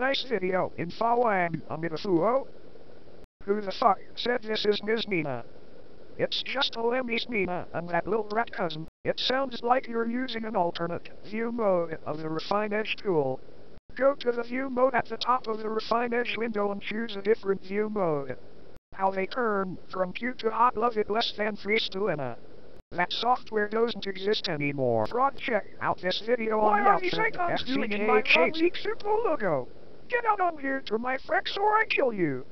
nice video. In Fawang, Amidafuo. Who the oh. fuck said this is Ms. Nina? It's just Olemi's Nina and that little rat cousin. It sounds like you're using an alternate view mode of the Refine Edge tool. Go to the view mode at the top of the Refine Edge window and choose a different view mode. How they turn from cute to hot love it less than freeze to Lena. That software doesn't exist anymore. Fraud check out this video Why on are these Yelp. icons doing in my Chase. Super logo. Get out of here to my frex or I kill you.